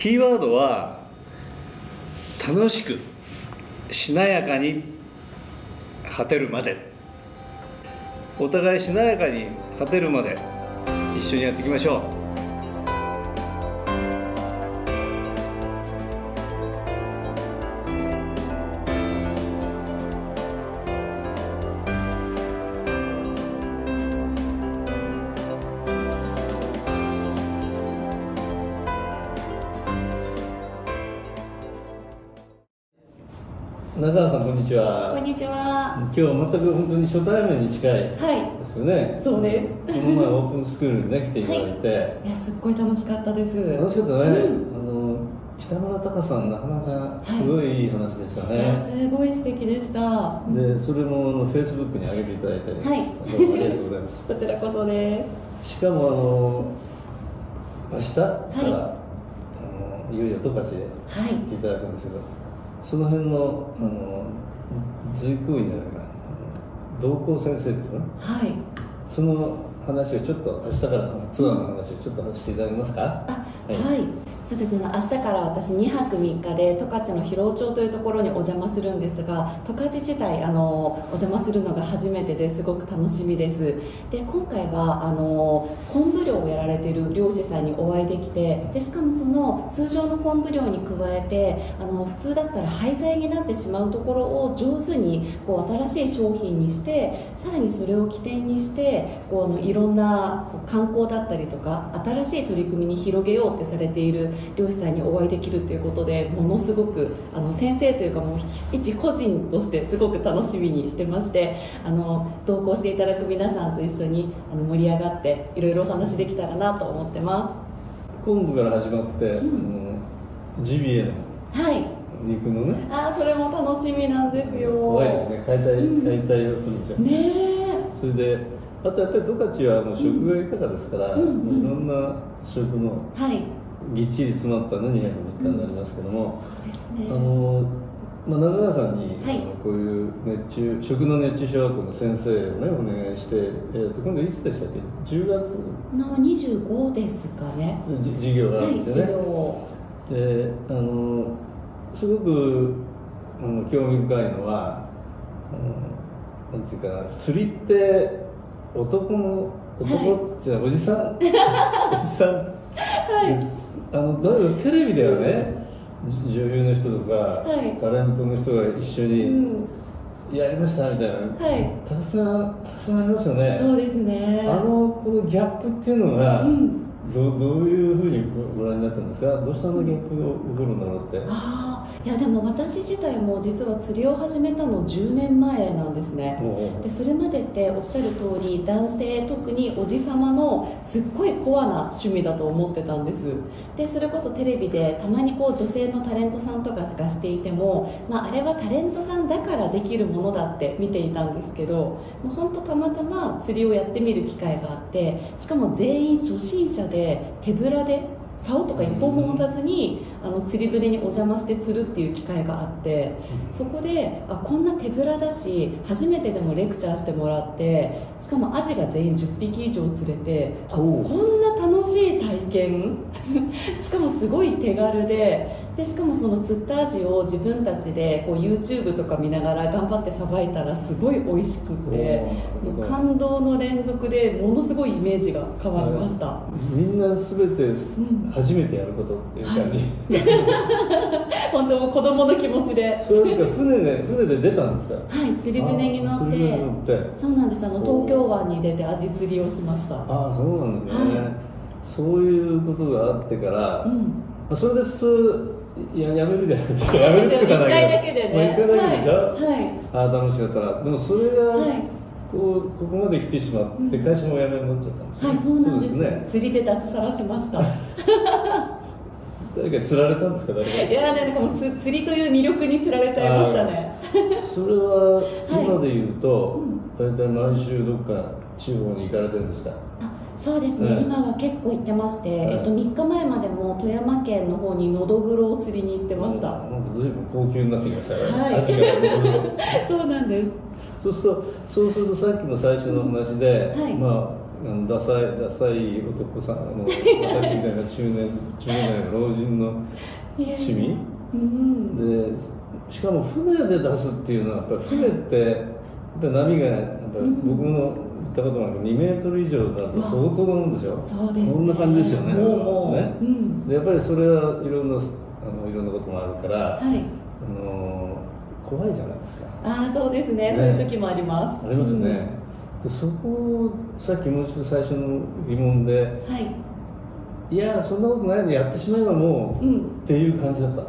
キーワードは楽しくしなやかに果てるまで。お互いしなやかに果てるまで一緒にやっていきましょう。こんにちは。今日は全く本当に初対面に近い。はですよね。そうです。この前オープンスクールにね来ていただいて、い。いや、すっごい楽しかったです。楽しかったね、うん。あの北村隆さんなかなかすごいいい話でしたね、すごい素敵でした。でそれもあのフェイスブックに上げていただいたり、はい。どうもありがとうございます。こちらこそです。しかもあの明日から、い。あのいよいよ十勝ではい。行っていただくんですけどその辺のあの随行員じゃないか同行先生っていうの？はい。その話をちょっと明日からのツアーの話をちょっとしていただけますか、はいはい。そうですね。明日から私2泊3日で十勝の広尾町というところにお邪魔するんですが、十勝自体あのお邪魔するのが初めてですごく楽しみです。で、今回はあの昆布漁をやられている漁師さんにお会いできて、でしかもその通常の昆布漁に加えて、あの普通だったら廃材になってしまうところを上手にこう新しい商品にして、さらにそれを起点にして、こうあのいろんな観光だったりとか新しい取り組みに広げようってされている漁師さんにお会いできるということでものすごくあの先生というかもう一個人としてすごく楽しみにしてましてあの同行していただく皆さんと一緒にあの盛り上がっていろいろお話できたらなと思ってま昆布から始まって、うん。ジビエのすはい。肉のね。あーそれも楽しみなんですよ。怖いですね。解体、うん。解体をするじゃ。ん、ねそれであとやっぱり十勝はもう食が豊かですから、うんうん。もういろんな食のぎっちり詰まったね2泊3日になりますけども、そうですね。あのまあ、中川さんに、はい。こういう熱中食の熱中小学校の先生をねお願いして、えー、と今度いつでしたっけ？10月？の25ですかね。じ授業があはいるんですよね、授業であのすごくあの興味深いのはあのなんていうかな釣りって男の男っていうのはおじさん、おじさん、あのだテレビではね。女優の人とか、はい。タレントの人が一緒うにん。やりましたみたいな、はい。たくさんたくさんありますよね。そうですね。あのこのギャップっていうのが、うんどどういうふうにごご覧になったんですか？どうしてあのギャップが起こるんだろうって。ああいやでも私自体も実は釣りを始めたの10年前なんですね。でそれまでっておっしゃる通り男性特におじさまのすっごいコアな趣味だと思ってたんですでそれこそテレビでたまにこう女性のタレントさんとかがしていても、まあ、あれはタレントさんだからできるものだって見ていたんですけど本当たまたま釣りをやってみる機会があってしかも全員初心者で手ぶらで竿とか一本も持たずにあの釣り船にお邪魔して釣るっていう機会があってそこであこんな手ぶらだし初めてでもレクチャーしてもらってしかもアジが全員10匹以上釣れてあこんな楽しい体験 しかもすごい手軽ででしかもその釣ったアジを自分たちでこう YouTube とか見ながら頑張ってさばいたらすごい美味しくって感動の連続でものすごいイメージが変わりました。みんな全てん。初めてやることっていう感じ、本当もう子供の気持ちで、はそれですか船で船で出たんですか？い、釣り船に乗って。そうなんです。あの東京湾に出てアジ釣りをしました。ああそうなんですね、はいそういうことがあってから、まうん、あそれで普通ややめるじゃないですか。やめるっていうか一回だけでね。もう一回だけでしょ、はい。ああ楽しかったなでもそれが、はい。こうここまで来てしまって、うん会社もお辞めになっちゃったんですはい、はい、そうなんです。ね。釣りで脱サラしました。誰か釣られたんですか？誰か。いやーなんかもうつ釣りという魅力に釣られちゃいましたね。それは今で言うと、う大体毎週どっか地方に行かれてるんですか？あそうですね、うん。今は結構行ってまして、うん。えっと、3日前までも富山県の方にのどぐろを釣りに行ってました、なんか随分高級になってきましたね、はい。そうなんです。そうするとそうするとさっきの最初の話で、はい。まああのダサいダサい男さんあの私みたいな中年 中年代の老人の趣味？うん。でしかも船で出すっていうのはやっぱり船ってやっぱり波がやっぱりうんったことないけど2メートル以上になると相当なもんでしょそうですね。こんな感じですよね。ね。うん。でやっぱりそれはいろんなあのいろんなこともあるから、はい。あの怖いじゃないですか。ああそうですね。ね。そういう時もあります。ありますよね、でそこをさっきもう一度最初の疑問でうんはい。いやそんなことないのやってしまえばもう、うん。っていう感じだった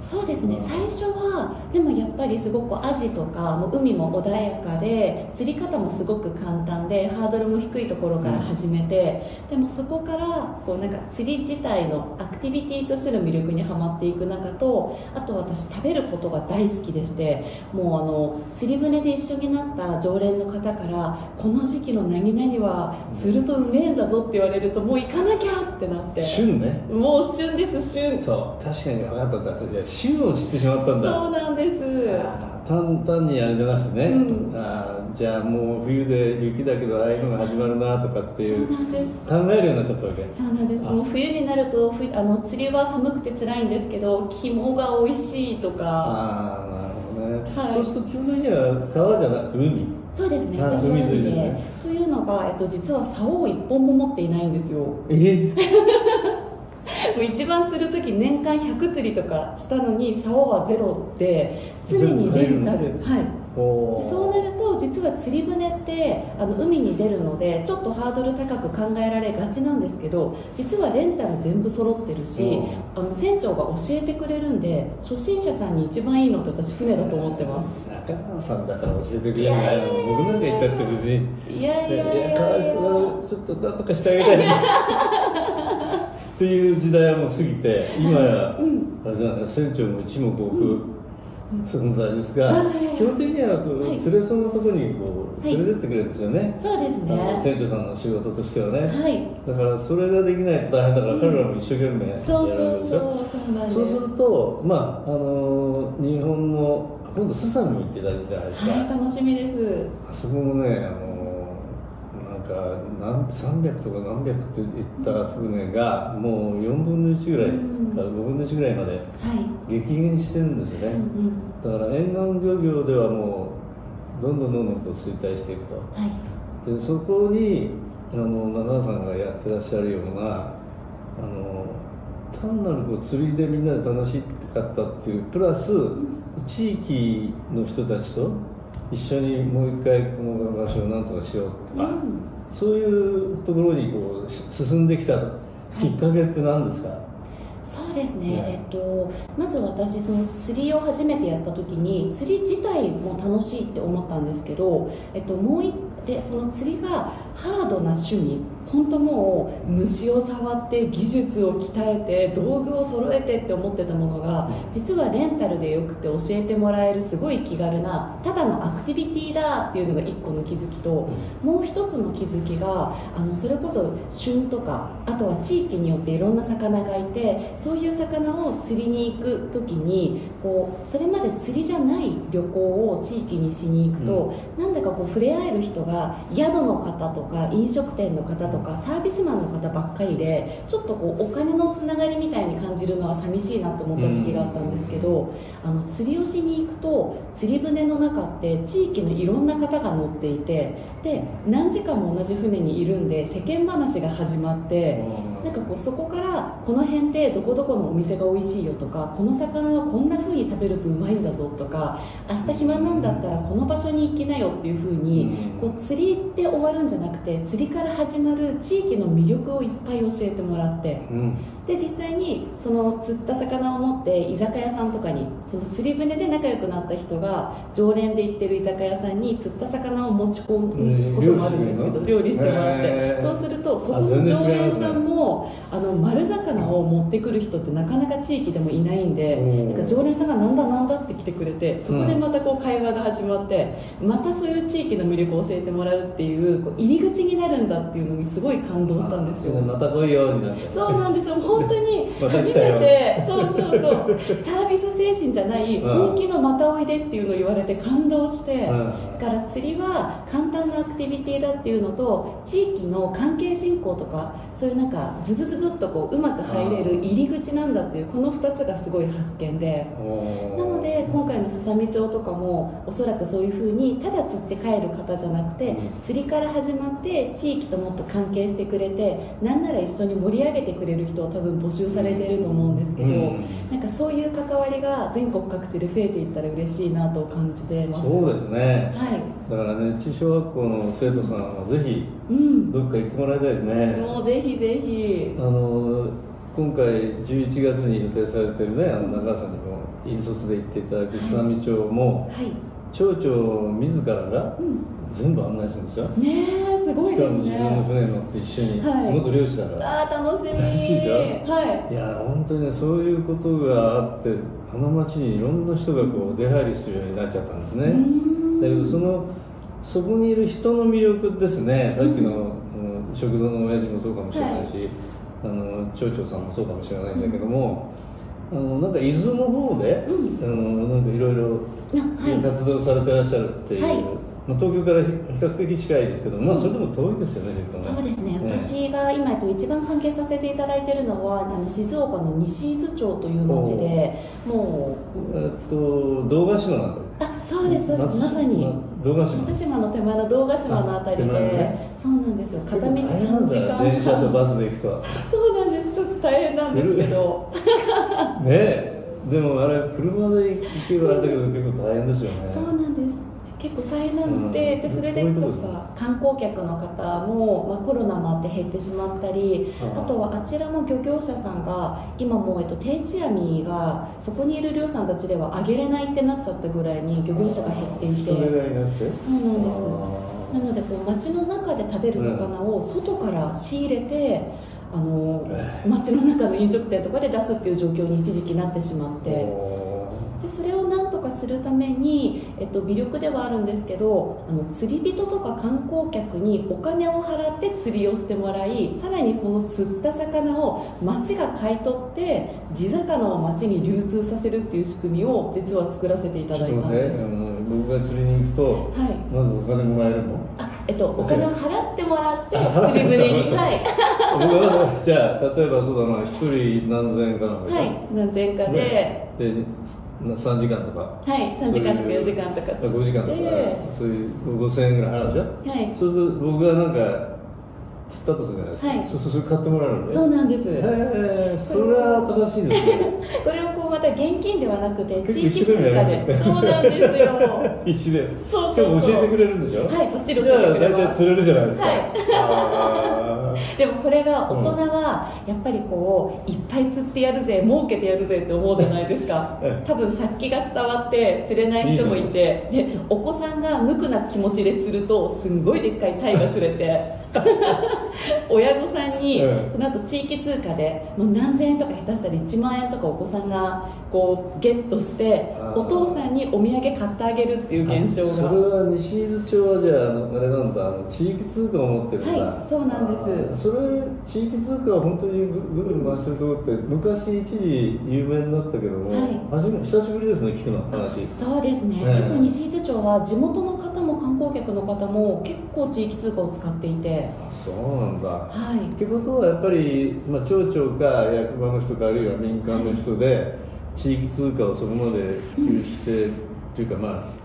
そうですね。最初はでもやっぱりすごくアジとかもう海も穏やかで釣り方もすごく簡単でハードルも低いところから始めて、でもそこからこうなんか釣り自体のアクティビティとしての魅力にはまっていく中とあと私食べることが大好きでしてもうあの釣り船で一緒になった常連の方からこの時期の何々は釣るとうめえんだぞって言われるともう行かなきゃってなって。旬ね。もう旬です旬。そう。確かに分かった。って私は旬を知ってしまったんだ。そうなんです。単単にあれじゃなくてね、うん。あーじゃあもう冬で雪だけどああいうのが始まるなとかっていう。そうなんです。考えるようになっちゃったわけ。そうなんです。あ。もう冬になるとふあの釣りは寒くて辛いんですけど肝が美味しいとか。ああなるほどね、はい。そうすると基本的には川じゃなくて海？そうですね。海沿い海で。ですね。というのが、えっと、実は竿を一本も持っていないんですよ。もえう一番釣る時年間100釣りとかしたのに竿はゼロで常にレンタル。はいそうなると実は釣り船ってあの海に出るのでちょっとハードル高く考えられがちなんですけど実はレンタル全部揃ってるし、うん。あの船長が教えてくれるんで初心者さんに一番いいのって私船だと思ってます。中川さんだから教えてくれるんだよ僕なんか言ったって別にいやいやいやいや。かわいそうちょっとなんとかしてあげたい っていう時代はもう過ぎて今や、うん。あれじゃない船長も一目置く、うん存在ですが、はい。基本的にはとはい。釣れそうなところにこうはい。連れてってくれるんですよね、そうですね。船長さんの仕事としてはね、はい。だからそれができないと大変だから、うん彼らも一生懸命やるでしょ。そうす。ると、まああの日本の今度スサミってたじゃないですか、はい楽しみです。あそこもね、あのなんか何300とか何百といった船がもう4分の1ぐらいうん。から5分の1ぐらいまではい。激減してるんですようんうね、ん。だから沿岸漁業ではもうどんどんどんどんこう衰退していくと。はい。でそこにあの中川さんがやってらっしゃるようなあの単なるこう釣りでみんなで楽しかったっていうプラス地域の人たちと一緒にもう一回この場所をなんとかしようとか、うん。そういうところにこうし進んできたきっかけって何ですか、そうですね、ね。えっと、まず私その釣りを初めてやった時に釣り自体も楽しいって思ったんですけど、えっと、もう一でその釣りがハードな趣味本当もう虫を触って技術を鍛えて道具を揃えてって思ってたものが実はレンタルでよくて教えてもらえるすごい気軽なただのアクティビティだっていうのが一個の気づきともう一つの気づきがあのそれこそ旬とかあとは地域によっていろんな魚がいてそういう魚を釣りに行く時にこうそれまで釣りじゃない旅行を地域にしに行くと、なんだかこう触れ合える人が宿の方とか飲食店の方とかサービスマンの方ばっかりでちょっとこうお金のつながりみたいに感じるのは寂しいなと思った時期があったんですけど、あの釣りをしに行くと釣り船の中って地域のいろんな方が乗っていてで何時間も同じ船にいるんで世間話が始まってなんかこうそこからこの辺でどこどこのお店が美味しいよとかこの魚はこんな風に食べるとうまいんだぞとか明日暇なんだったらこの場所に行きなよっていう風にこう釣りで終わるんじゃなくて釣りから始まる地域の魅力をいっぱい教えてもらってうんで実際にその釣った魚を持って居酒屋さんとかにその釣り船で仲良くなった人が常連で行ってる居酒屋さんに釣った魚を持ち込むこともあるんですけど、料理してもらって、そうするとその常連さんもあの丸魚を持ってくる人ってなかなか地域でもいないんでなんか常連さんがなんだなんだって来てくれてそこでまたこう会話が始まって、またそういう地域の魅力を教えてもらうっていうこう入り口になるんだっていうのにすごい感動したんですよ。また来いよそうなんですよ、本当に 初めて、そうそうそう、サービス精心じゃないうん。本気のまたおいでっていうのを言われて感動して、うん。だから釣りは簡単なアクティビティだっていうのと地域の関係人口とかそういうなんかズブズブっとこううまく入れる入り口なんだっていうこの2つがすごい発見で。なので今回のすさみ町とかもおそらくそういうふうにただ釣って帰る方じゃなくて、うん。釣りから始まって地域ともっと関係してくれてなんなら一緒に盛り上げてくれる人を多分募集されていると思うんですけど、うん。なんかそういう関わりが全国各地で増えていったら嬉しいなと感じてます。そうですね。はい。だからね中小学校の生徒さんはぜひうん。どっか行ってもらいたいですね。もうぜひぜひ。あの今回11月に予定されてるねあの長さんにも引率で行っていただく須波町もはい、町長自らがうん、全部案内するんですよ。ねえすごいしかですも自分のね船に乗って一緒に、はい。元漁師だから。あー楽しみ。楽しいでしょ？はい。いや本当にねそういうことがあってあの町にいろんな人がこう出入りするようになっちゃったんですね。だけどそのそこにいる人の魅力ですね。さっきの、うん。食堂の親父もそうかもしれないし、あの町長さんもそうかもしれないんだけども、あのなんか伊豆の方で、うん。あのなんかいろいろ活動されてらっしゃるっていう、はい。まあ、東京から比較的近いですけど、まあそれでも遠いですよね、結構そうですね、ええ。私が今えっと一番関係させていただいているのはあの静岡の西伊豆町という町でもえっと堂ヶ島なんあそうですそうです。まさに。松島の手前の堂ヶ島のあたりで、ね。そうなんですよ。片道結構大変なん3時間電車と半バスで行くと。そうなんです。ちょっと大変なんですけど。ねえ。でもあれ車で行けばあれだけど結構大変ですよね。そうなんです結構大変なので,、うん。でそれでそういうとこですねやっぱ観光客の方も、まあ、コロナもあって減ってしまったりあああとはあちらの漁業者さんが今もう、えっと、定置網がそこにいる漁師さんたちでは上げれないってなっちゃったぐらいに漁業者が減っていて。そうなんです。あなのでこう街の中で食べる魚を外から仕入れて、あのええ。街の中の飲食店とかで出すっていう状況に一時期なってしまっー。て。おでそれをなんとかするために、えっと、微力ではあるんですけどあの釣り人とか観光客にお金を払って釣りをしてもらいさらにその釣った魚を町が買い取って地魚を町に流通させるっていう仕組みを実は作らせていただいたんです。待ってあの僕が釣りに行くと、はい。まずお金もらえるの？あえっと、お金を払ってもらって。釣り船に、はい。じゃあ例えばそうだな一人何千円かなはい、何千かで、ね。でな3時間とか。はい、3時間とか4時間とかあ5時間とか、でそういう5000円ぐらい払うでしょはい、そうすると僕がなんか釣ったとするじゃないですか、はい。そうそうそれ買ってもらうのね？そうなんです、へえそれは新しいですね。これをこうまた現金ではなくて地域通貨でそうなんですよ。必死で。そうそう教えてくれるんでしょ？はいもちろんじゃあ大体釣れるじゃないですか、はい。あでもこれが大人はやっぱりこういっぱい釣ってやるぜ儲けてやるぜって思うじゃないですか。ええ。多分殺気が伝わって釣れない人もいて。でお子さんが無垢な気持ちで釣るとすんごいでっかいタイが釣れて 親御さんにええその後地域通貨でもう何千円とか下手したら1万円とかお子さんがこうゲットしてお父さんにお土産買ってあげるっていう現象それがは西伊豆町はじゃああれなんだ。あの地域通貨を持ってるんだ。はいそうなんです。それ地域通貨は本当にぐぐるぐる回してるところって昔一時有名になったけども、はい。初め久しぶりですね聞くの話。そうですね、ええ。結構西伊豆町は地元の方光客の方も結構地域通貨を使っていて。あそうなんだ。はい。ってことはやっぱり、まあ、町長か役場の人かあるいは民間の人で地域通貨をそこまで普及して、っていうかまあ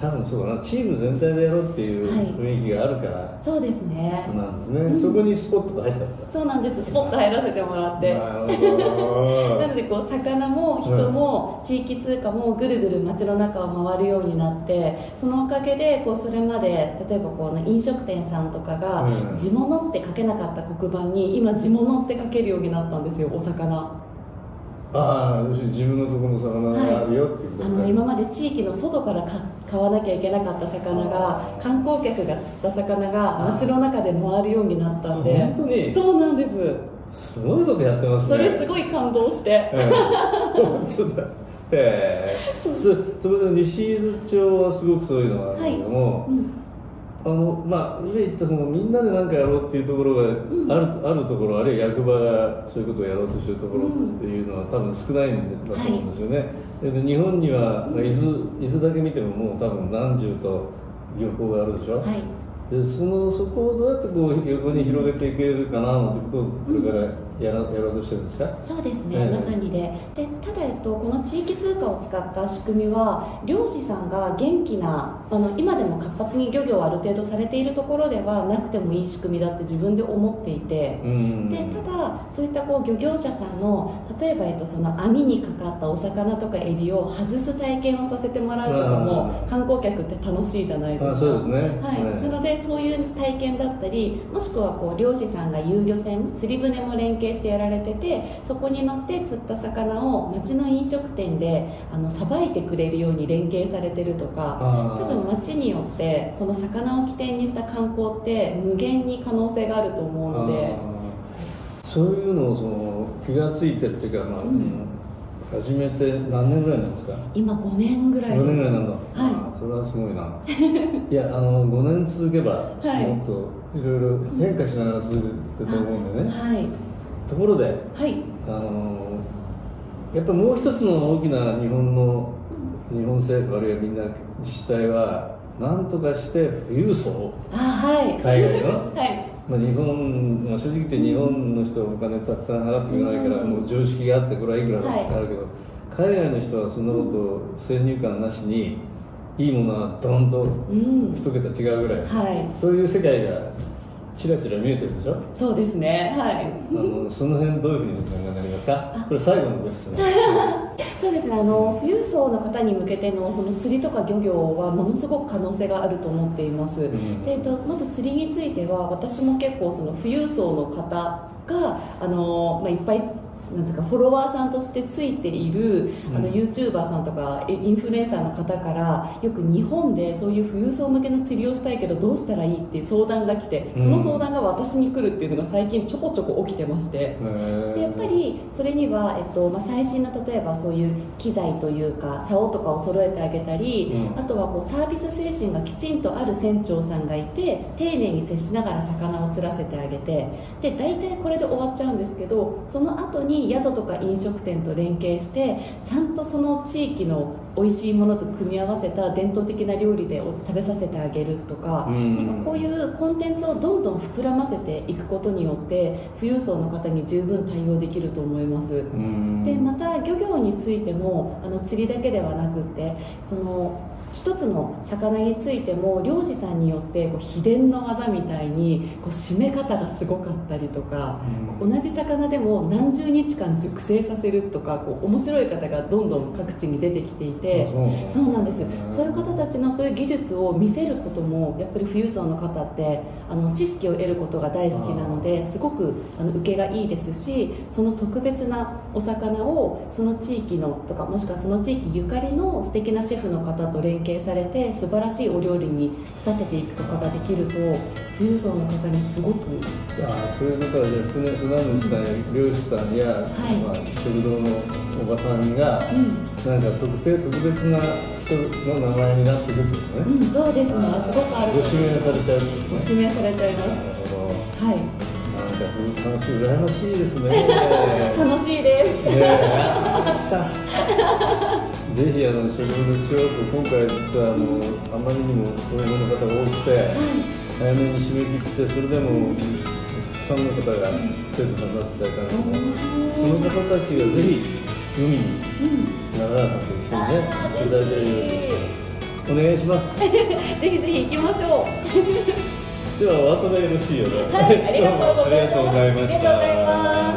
多分そうだな。チーム全体でやろうっていうはい。雰囲気があるから。そうですね。なんですね、うん。そこにスポットが入ったんだ。そうなんです。スポット入らせてもらって。なのでこう魚も人も地域通貨もぐるぐる街の中を回るようになってそのおかげでこうそれまで例えばこう、ね、飲食店さんとかがうん「地物」って書けなかった黒板に今「地物」って書けるようになったんですよお魚ああ要するに自分のところの魚があるよっていうことあの今まで地域の外からか買わなきゃいけなかった魚が観光客が釣った魚が街の中で回るようになったんで。あ本当に？そうなんです。すごいことやってますね。それすごい感動して。うん。本当だ。へえそそれで西伊豆町はすごくそういうのがあるけども、うんあのまあ今言ったそのみんなで何かやろうっていうところがある,、あるところあるいは役場がそういうことをやろうとしてるところっていうのは多分少ないんだと思うんですよね、で日本には、まあ、伊豆伊豆だけ見てももう多分何十と漁港があるでしょ、はい。でそのそこをどうやってこう横に広げていけるかななんてことをこれからやら,、やろうとしてるんですか？そうですね、ええ。まさにで。でただ、えっと、この地域通貨を使った仕組みは漁師さんが元気なあの今でも活発に漁業をある程度されているところではなくてもいい仕組みだって自分で思っていて。うんでただ、そういったこう漁業者さんの例えば、えっと、その網にかかったお魚とかエビを外す体験をさせてもらうとかも観光客って楽しいじゃないですか。あそうですね。はい。はいなのでそういう体験だったりもしくはこう漁師さんが遊漁船釣り船も連携してやられててそこに乗って釣った魚を町の飲食店であのさばいてくれるように連携されてるとか多分町によってその魚を起点にした観光って無限に可能性があると思うので。そういうのをその気がついてっていうか、まあうん。始めて何年ぐらいなんですか？今5年ぐらいです。5年ぐらいなんだ、はい。それはすごいな。いやあの5年続けば、はい。もっといろいろ変化しながら続いてると思うんでね、はいところではい。あのやっぱもう一つの大きな日本の日本政府あるいはみんな自治体は何とかして富裕層をあはい。海外の はい。まあ、日本、まあ、正直言って日本の人はお金たくさん払ってくれないから、うん。もう常識があってこれはいくらだってあるけど、海外の人はそんなことを先入観なしにいいものはドンとうん。一桁違うぐらい、はい。そういう世界がちらちら見えてるでしょ？そうですね。はい。あのその辺どういうふうにお考えになりますか？これ最後のご質問。そうですね。あの富裕層の方に向けてのその釣りとか漁業はものすごく可能性があると思っています、ん。でえっとまず釣りについては私も結構その富裕層の方があの、まあ、いっぱいなんですかフォロワーさんとしてついている、あのうん YouTuber さんとかえインフルエンサーの方からよく日本でそういう富裕層向けの釣りをしたいけどどうしたらいいっていう相談が来てその相談が私に来るっていうのが最近ちょこちょこ起きてまして。でやっぱりそれには、えっとまあ、最新の例えばそういう機材というか竿とかを揃えてあげたり、うん。あとはこうサービス精神がきちんとある船長さんがいて丁寧に接しながら魚を釣らせてあげてで大体これで終わっちゃうんですけどその後に宿とか飲食店と連携してちゃんとその地域の美味しいものと組み合わせた伝統的な料理で食べさせてあげるとか,、うんなんかこういうコンテンツをどんどん膨らませていくことによって富裕層の方に十分対応できると思います。うんでまた漁業についてもあの釣りだけではなくってその一つの魚についても漁師さんによってこう秘伝の技みたいにこう締め方がすごかったりとか、うん。同じ魚でも何十日間熟成させるとかこう面白い方がどんどん各地に出てきていてあそうなんですうんそういう方たちのそういう技術を見せることもやっぱり富裕層の方ってあの知識を得ることが大好きなのですごくあの受けがいいですしその特別なお魚をその地域のとかもしくはその地域ゆかりの素敵なシェフの方と連携されて素晴らしいお料理に仕立てていくとかができると富裕層の方にすごくああそういうことはじゃあ船船主さんや漁師さんや、い。まあ、食堂のおばさんが、うん。なんか特定特別な人の名前になってくるってことね、うん、そうですね。すごくある。ご指名されちゃうご指名されちゃいます。なるほど。はい。なんかすごく楽しい羨ましいですね。楽しいですぜひあの食堂の中央区今回実はあのあまりにも子供の方が多くて早めに締め切ってそれでもたくさんの方が生徒さんになっただいたんですけどその方たちがぜひ海にうん。長良さんと一緒にねあー来ていただけるように。お願いします。ぜひぜひ行きましょう。ではお後がよろしいようで、はいありがとうございます。どもありがとうございました